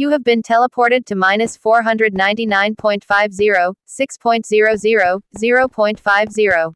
You have been teleported to minus 499.50, 6.00, 0.50.